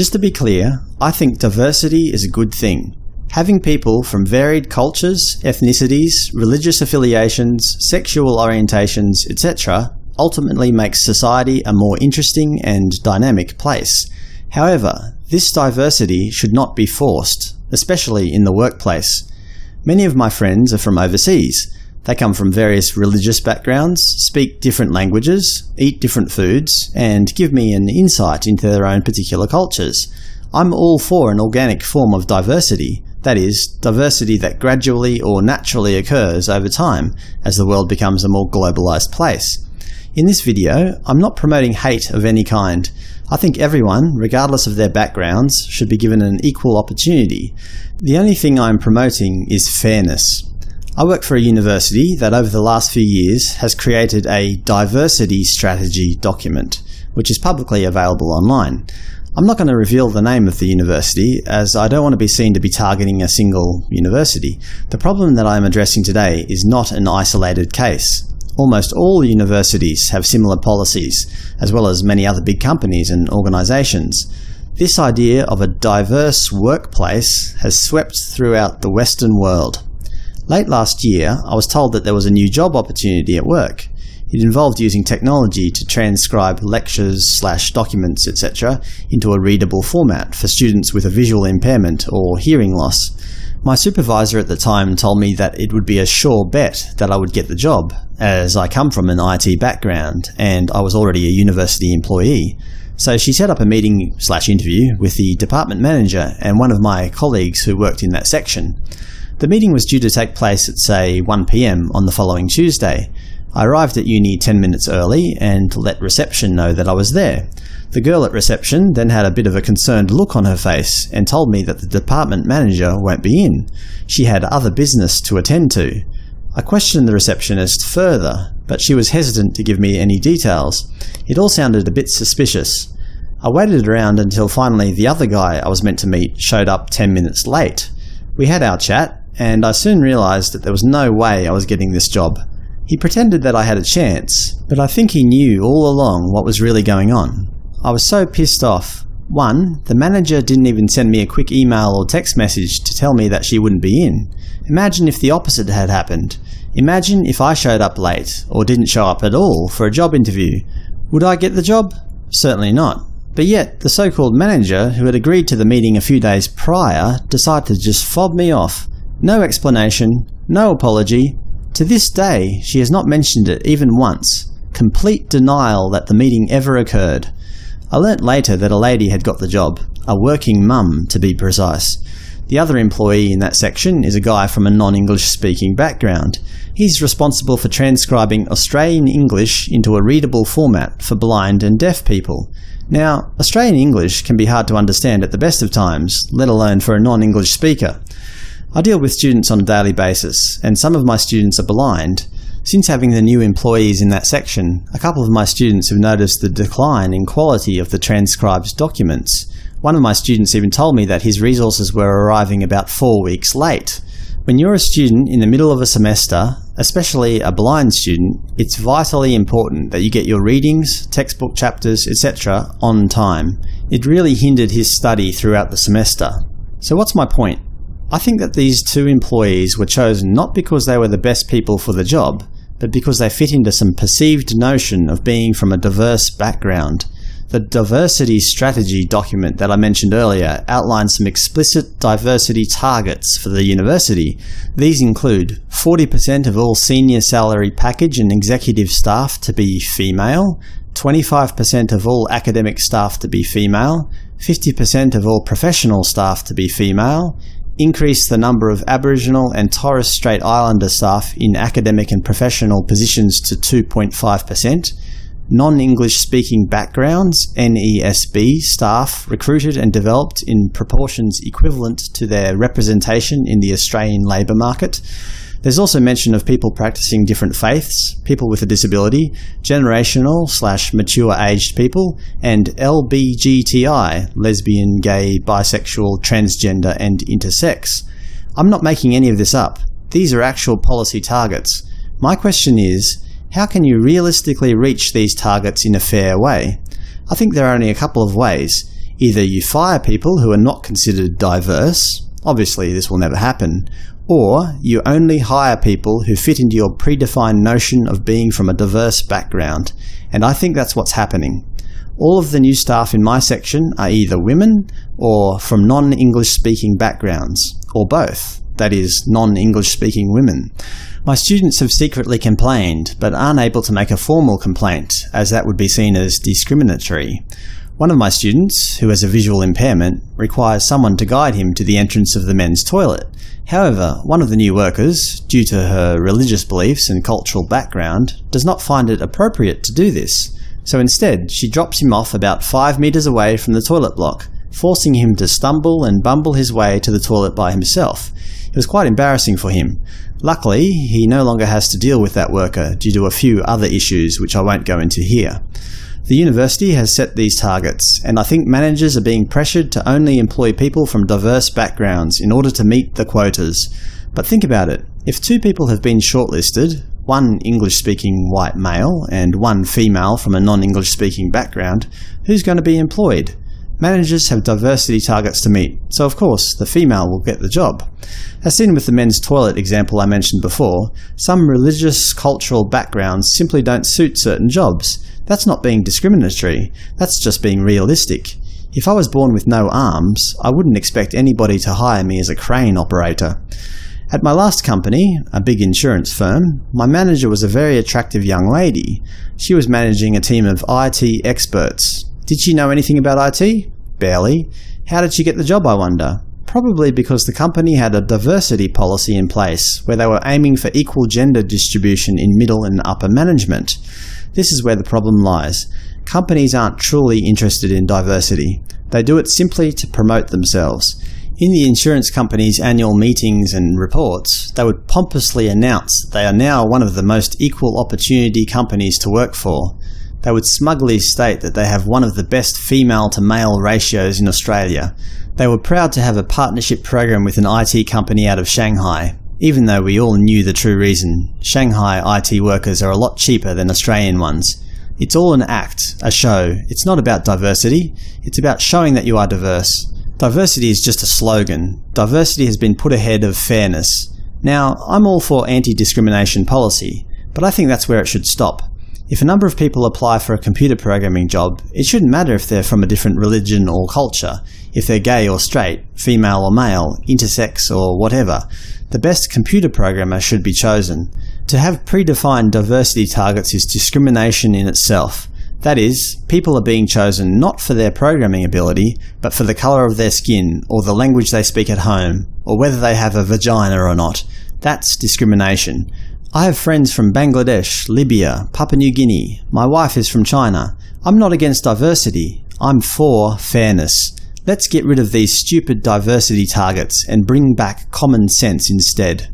Just to be clear, I think diversity is a good thing. Having people from varied cultures, ethnicities, religious affiliations, sexual orientations, etc. ultimately makes society a more interesting and dynamic place. However, this diversity should not be forced, especially in the workplace. Many of my friends are from overseas. They come from various religious backgrounds, speak different languages, eat different foods, and give me an insight into their own particular cultures. I'm all for an organic form of diversity, that is, diversity that gradually or naturally occurs over time as the world becomes a more globalized place. In this video, I'm not promoting hate of any kind. I think everyone, regardless of their backgrounds, should be given an equal opportunity. The only thing I'm promoting is fairness. I work for a university that over the last few years has created a diversity strategy document, which is publicly available online. I'm not going to reveal the name of the university, as I don't want to be seen to be targeting a single university. The problem that I am addressing today is not an isolated case. Almost all universities have similar policies, as well as many other big companies and organisations. This idea of a diverse workplace has swept throughout the Western world. Late last year, I was told that there was a new job opportunity at work. It involved using technology to transcribe lectures slash documents etc. into a readable format for students with a visual impairment or hearing loss. My supervisor at the time told me that it would be a sure bet that I would get the job, as I come from an IT background and I was already a university employee. So she set up a meeting slash interview with the department manager and one of my colleagues who worked in that section. The meeting was due to take place at say 1pm on the following Tuesday. I arrived at uni 10 minutes early and let reception know that I was there. The girl at reception then had a bit of a concerned look on her face and told me that the department manager won't be in. She had other business to attend to. I questioned the receptionist further, but she was hesitant to give me any details. It all sounded a bit suspicious. I waited around until finally the other guy I was meant to meet showed up 10 minutes late. We had our chat, and I soon realised that there was no way I was getting this job. He pretended that I had a chance, but I think he knew all along what was really going on. I was so pissed off. One, the manager didn't even send me a quick email or text message to tell me that she wouldn't be in. Imagine if the opposite had happened. Imagine if I showed up late, or didn't show up at all, for a job interview. Would I get the job? Certainly not. But yet, the so-called manager, who had agreed to the meeting a few days prior, decided to just fob me off. No explanation, no apology. To this day, she has not mentioned it even once. Complete denial that the meeting ever occurred. I learnt later that a lady had got the job, a working mum to be precise. The other employee in that section is a guy from a non-English speaking background. He's responsible for transcribing Australian English into a readable format for blind and deaf people. Now, Australian English can be hard to understand at the best of times, let alone for a non-English speaker. I deal with students on a daily basis, and some of my students are blind, since having the new employees in that section, a couple of my students have noticed the decline in quality of the transcribed documents. One of my students even told me that his resources were arriving about four weeks late. When you're a student in the middle of a semester, especially a blind student, it's vitally important that you get your readings, textbook chapters, etc. on time. It really hindered his study throughout the semester. So what's my point? I think that these two employees were chosen not because they were the best people for the job, but because they fit into some perceived notion of being from a diverse background. The diversity strategy document that I mentioned earlier outlines some explicit diversity targets for the university. These include 40% of all senior salary package and executive staff to be female, 25% of all academic staff to be female, 50% of all professional staff to be female, increase the number of Aboriginal and Torres Strait Islander staff in academic and professional positions to 2.5%, non-English speaking backgrounds NESB staff recruited and developed in proportions equivalent to their representation in the Australian labour market, there's also mention of people practicing different faiths, people with a disability, generational slash mature aged people, and LBGTI, lesbian, gay, bisexual, transgender, and intersex. I'm not making any of this up. These are actual policy targets. My question is, how can you realistically reach these targets in a fair way? I think there are only a couple of ways. Either you fire people who are not considered diverse, obviously this will never happen, or you only hire people who fit into your predefined notion of being from a diverse background, and I think that's what's happening. All of the new staff in my section are either women or from non-English speaking backgrounds, or both, that is, non-English speaking women. My students have secretly complained, but aren't able to make a formal complaint, as that would be seen as discriminatory. One of my students, who has a visual impairment, requires someone to guide him to the entrance of the men's toilet. However, one of the new workers, due to her religious beliefs and cultural background, does not find it appropriate to do this. So instead, she drops him off about five metres away from the toilet block, forcing him to stumble and bumble his way to the toilet by himself. It was quite embarrassing for him. Luckily, he no longer has to deal with that worker due to a few other issues which I won't go into here. The university has set these targets, and I think managers are being pressured to only employ people from diverse backgrounds in order to meet the quotas. But think about it. If two people have been shortlisted, one English-speaking white male and one female from a non-English speaking background, who's going to be employed? Managers have diversity targets to meet, so of course the female will get the job. As seen with the men's toilet example I mentioned before, some religious cultural backgrounds simply don't suit certain jobs. That's not being discriminatory, that's just being realistic. If I was born with no arms, I wouldn't expect anybody to hire me as a crane operator. At my last company, a big insurance firm, my manager was a very attractive young lady. She was managing a team of IT experts, did she know anything about IT? Barely. How did she get the job, I wonder? Probably because the company had a diversity policy in place, where they were aiming for equal gender distribution in middle and upper management. This is where the problem lies. Companies aren't truly interested in diversity. They do it simply to promote themselves. In the insurance company's annual meetings and reports, they would pompously announce that they are now one of the most equal opportunity companies to work for. They would smugly state that they have one of the best female to male ratios in Australia. They were proud to have a partnership program with an IT company out of Shanghai, even though we all knew the true reason. Shanghai IT workers are a lot cheaper than Australian ones. It's all an act, a show. It's not about diversity. It's about showing that you are diverse. Diversity is just a slogan. Diversity has been put ahead of fairness. Now, I'm all for anti-discrimination policy, but I think that's where it should stop. If a number of people apply for a computer programming job, it shouldn't matter if they're from a different religion or culture, if they're gay or straight, female or male, intersex or whatever. The best computer programmer should be chosen. To have predefined diversity targets is discrimination in itself. That is, people are being chosen not for their programming ability, but for the colour of their skin, or the language they speak at home, or whether they have a vagina or not. That's discrimination. I have friends from Bangladesh, Libya, Papua New Guinea. My wife is from China. I'm not against diversity. I'm for fairness. Let's get rid of these stupid diversity targets and bring back common sense instead.